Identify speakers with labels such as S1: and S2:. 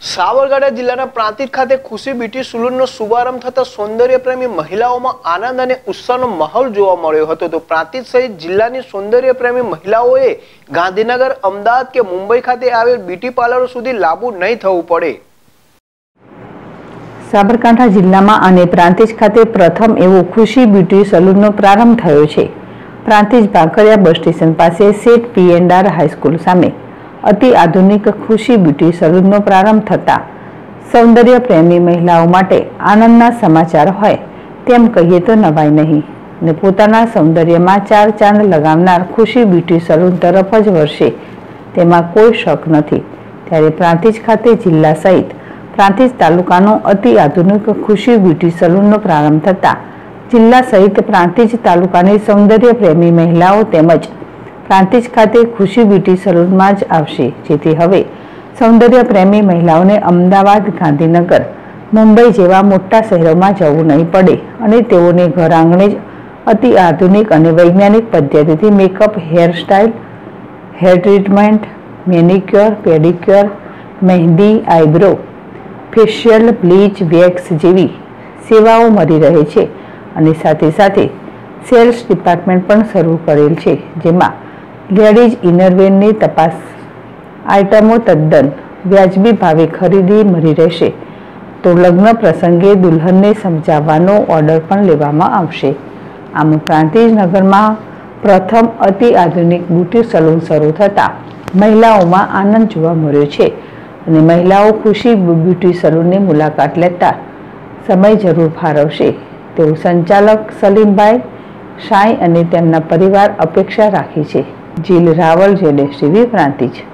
S1: સાબરકાંઠા જિલ્લાના પ્રાંતિજ ખાતે ખુશી બ્યુટી સલૂનનો શુભારંભ થતા સૌંદર્યપ્રેમી મહિલાઓમાં આનંદ અને ઉત્સાહનો માહોલ જોવા મળ્યો હતો. તો પ્રાંતિજ સહિત જિલ્લાની સૌંદર્યપ્રેમી મહિલાઓએ ગાંધીનગર, અમદાવાદ કે મુંબઈ ખાતે આવેલ બ્યુટી પાર્લરો સુધી લાંબુ નહીં થવું પડે.
S2: સાબરકાંઠા જિલ્લામાં અને પ્રાંતિજ ખાતે પ્રથમ એવો ખુશી બ્યુટી સલૂનનો પ્રારંભ થયો છે. પ્રાંતિજ ભાંકરિયા બસ સ્ટેશન પાસે સેટ પીએનડાર હાઈસ્કૂલ સામે અતિ આધુનિક ખુશી બ્યુટી સલૂનનો પ્રારંભ થતા સૌંદર્ય પ્રેમી મહિલાઓ માટે આનંદના સમાચાર હોય, તેમ કહીએ તો નવાય નહીં. ને પોતાના સૌંદર્યમાં ચાર ચાંદ લગાવનાર ખુશી બ્યુટી સલૂન તરફ જ વર્ષે તેમાં કોઈ શક નથી. ત્યારે પ્રાંતિજ ખાતે જિલ્લા સહિત પ્રાંતિજ તાલુકાનો અતિ આધુનિક ખુશી બ્યુટી સલૂનનો પ્રારંભ થતા જિલ્લા સહિત પ્રાંતિજ તાલુકાની સૌંદર્ય પ્રેમી મહિલાઓ તેમજ પ્રાંતિજ ખાતે ખુશી બ્યુટી સલૂનમાં જ આવશે. જેથી હવે સૌંદર્ય પ્રેમી મહિલાઓને અમદાવાદ, ગાંધીનગર, મુંબઈ જેવા મોટા શહેરોમાં જવું નહીં પડે અને તેઓને ઘર આંગણે જ અતિ આધુનિક અને વૈજ્ઞાનિક પદ્ધતિથી makeup hairstyle hair treatment manicure pedicure mehndi eyebrow facial bleach wax જેવી સેવાઓ મળી રહે છે. અને સાથે સાથે સેલ્સ ડિપાર્ટમેન્ટ પણ શરૂ કરેલ છે, જેમાં લેડીઝ ઇનરવેરની તપાસ. આઇટમો તદ્દન વ્યાજબી ભાવે ખરીદી મળી રહેશે. તો લગ્ન પ્રસંગે દુલ્હનને સમજાવવાનો ઓર્ડર પણ લેવામાં આવશે. આમ પ્રાંતિજ નગરમાં પ્રથમ અતિ આધુનિક બ્યુટી સલૂન શરૂ થતાં મહિલાઓમાં આનંદ જોવા મળ્યો છે અને મહિલાઓ ખુશી બ્યુટી સલૂનની મુલાકાત લેતા સમય જરૂર ફાળવશે. તેવું સંચાલક સલીમભાઈ સાંઈ અને તેમના પરિવાર અપેક્ષા રાખી છે. જીલ રાવલ જેડેશ પ્રાંતિ પ્રાંતિજ